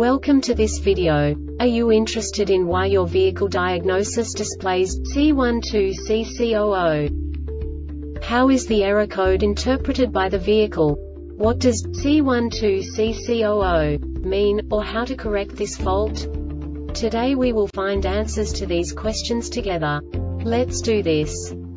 Welcome to this video. Are you interested in why your vehicle diagnosis displays C12CC00? How is the error code interpreted by the vehicle? What does C12CC00 mean, or how to correct this fault? Today we will find answers to these questions together. Let's do this.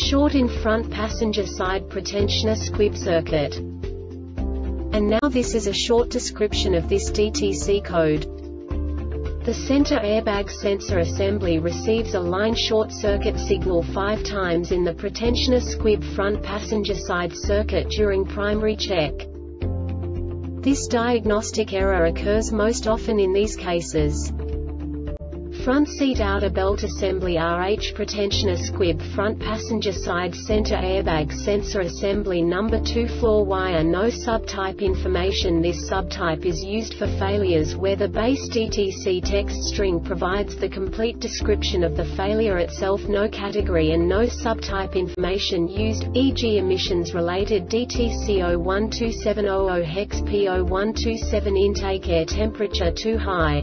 short in front passenger side pretensioner squib circuit. And now this is a short description of this DTC code. The center airbag sensor assembly receives a line short circuit signal five times in the pretensioner squib front passenger side circuit during primary check. This diagnostic error occurs most often in these cases. Front seat outer belt assembly RH pretensioner squib front passenger side center airbag sensor assembly number 2 floor wire no subtype information This subtype is used for failures where the base DTC text string provides the complete description of the failure itself no category and no subtype information used, e.g. emissions related DTC 012700 hex P0127 intake air temperature too high.